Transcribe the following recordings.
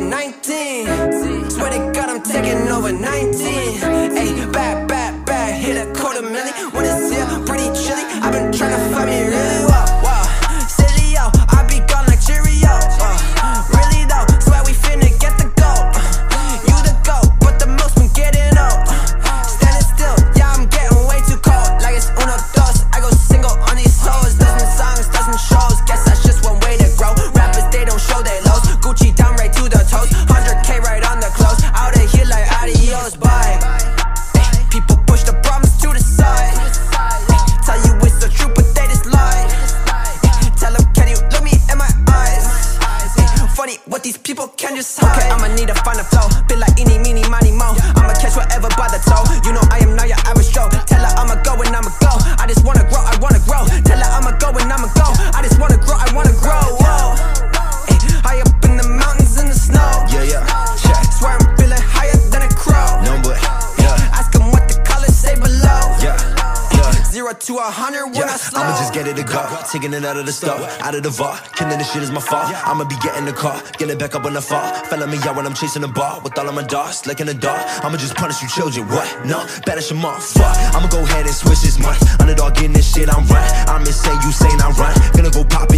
19. Swear to God, I'm taking over 19. Hey, back. Zero to a hundred when Yeah, I slow. I'ma just get it to go. Taking it out of the store, out of the vault. Killing this shit is my fault. I'ma be getting the car, get it back up when I fall. Felling me out when I'm chasing the ball. With all of my dogs, like in the dark. I'ma just punish you children. What? No, banish them off. Fuck. I'ma go ahead and switch this month. Underdog getting this shit, I'm right. I'm insane, you saying I'm right. Gonna go pop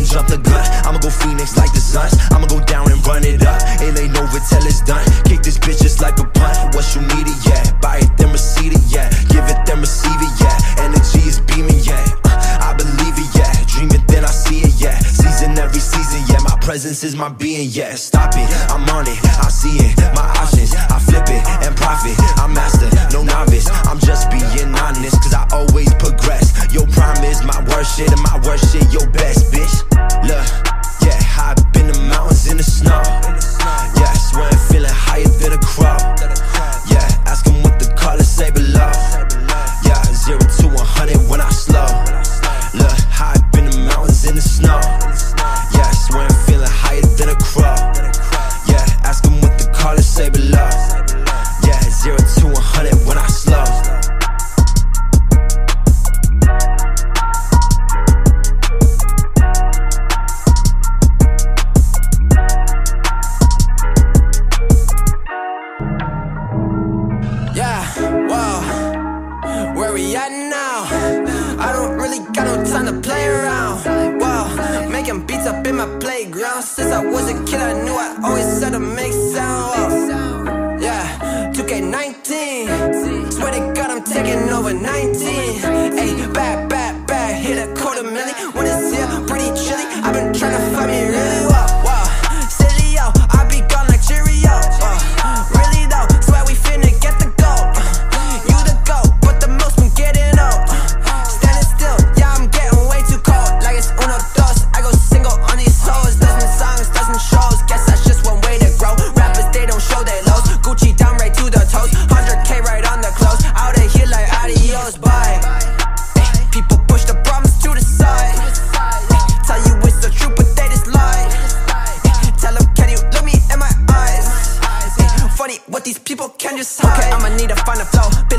Presence is my being, yeah. Stop it, I'm on it, I see it. My options, I flip it and profit. I'm master, no novice. I'm just being honest, cause I always progress. Your prime is my worst shit, and my worst shit, your best, bitch. Look, Where we at now? I don't really got no time to play around. Whoa, making beats up in my playground. Since I was a kid, I knew I always had to make sound. I need to find a flow.